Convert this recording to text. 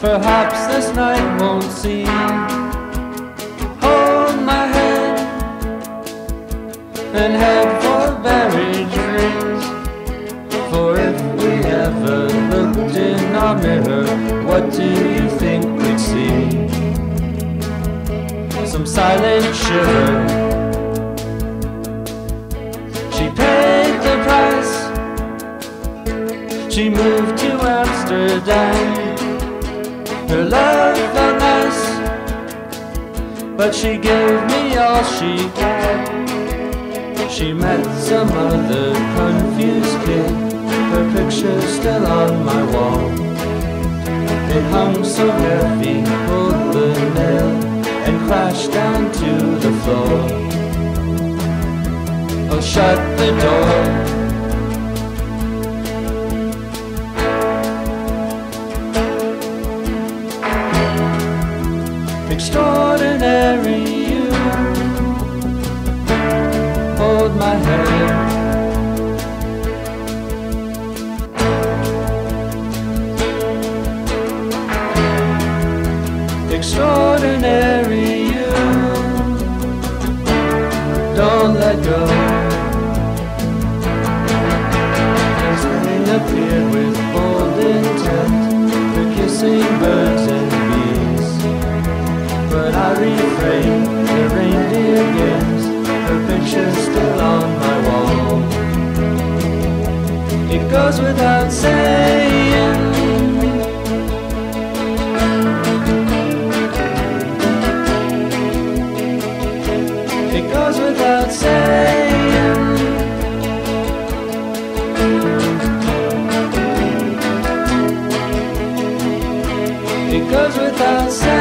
Perhaps this night won't see. Hold my hand and head for buried dreams. For if we ever looked in our mirror, what do you think we'd see? Some silent shiver. She paid the price. She moved to Amsterdam. Her love felt nice, but she gave me all she had. She met some other confused kid. Her picture's still on my wall. It hung so heavy, pulled the nail, and crashed down to the floor. Oh, shut the door. Extraordinary you. Hold my hand. Extraordinary you. Don't let go. Something appeared with bold intent the kissing birds refrain. The reindeer games Her picture's still on my wall. It goes without saying. It goes without saying. It goes without saying.